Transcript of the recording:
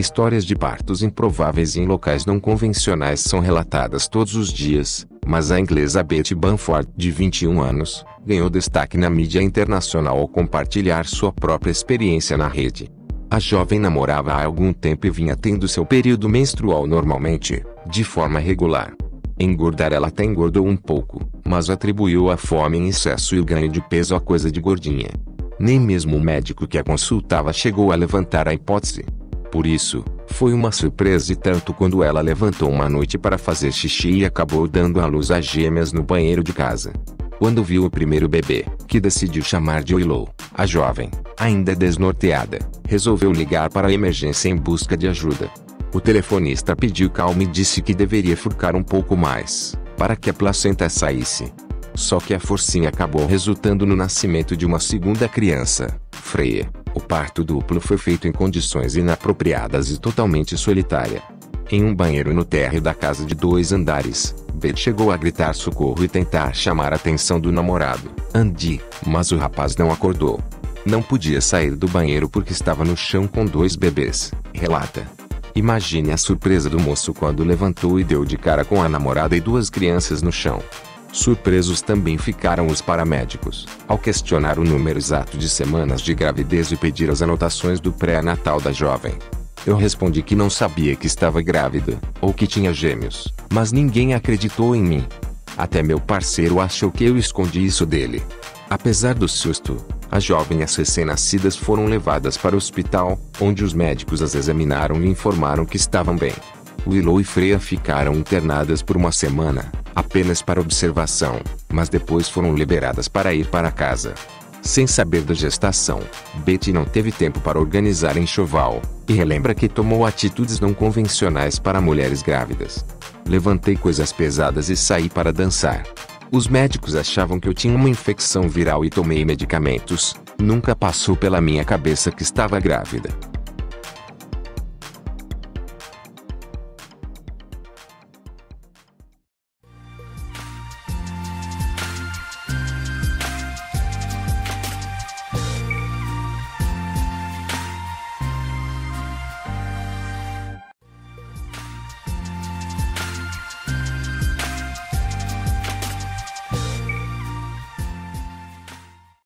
Histórias de partos improváveis em locais não convencionais são relatadas todos os dias, mas a inglesa Betty Banford, de 21 anos, ganhou destaque na mídia internacional ao compartilhar sua própria experiência na rede. A jovem namorava há algum tempo e vinha tendo seu período menstrual normalmente, de forma regular. Engordar ela até engordou um pouco, mas atribuiu a fome em excesso e o ganho de peso a coisa de gordinha. Nem mesmo o médico que a consultava chegou a levantar a hipótese. Por isso, foi uma surpresa e tanto quando ela levantou uma noite para fazer xixi e acabou dando à luz a gêmeas no banheiro de casa. Quando viu o primeiro bebê, que decidiu chamar de Willow, a jovem, ainda desnorteada, resolveu ligar para a emergência em busca de ajuda. O telefonista pediu calma e disse que deveria furcar um pouco mais, para que a placenta saísse. Só que a forcinha acabou resultando no nascimento de uma segunda criança, Freya. O parto duplo foi feito em condições inapropriadas e totalmente solitária. Em um banheiro no térreo da casa de dois andares, Beth chegou a gritar socorro e tentar chamar a atenção do namorado, Andy, mas o rapaz não acordou. Não podia sair do banheiro porque estava no chão com dois bebês, relata. Imagine a surpresa do moço quando levantou e deu de cara com a namorada e duas crianças no chão. Surpresos também ficaram os paramédicos, ao questionar o número exato de semanas de gravidez e pedir as anotações do pré-natal da jovem. Eu respondi que não sabia que estava grávida, ou que tinha gêmeos, mas ninguém acreditou em mim. Até meu parceiro achou que eu escondi isso dele. Apesar do susto, a jovem e as recém-nascidas foram levadas para o hospital, onde os médicos as examinaram e informaram que estavam bem. Willow e Freya ficaram internadas por uma semana, apenas para observação, mas depois foram liberadas para ir para casa. Sem saber da gestação, Betty não teve tempo para organizar enxoval, e relembra que tomou atitudes não convencionais para mulheres grávidas. Levantei coisas pesadas e saí para dançar. Os médicos achavam que eu tinha uma infecção viral e tomei medicamentos. Nunca passou pela minha cabeça que estava grávida.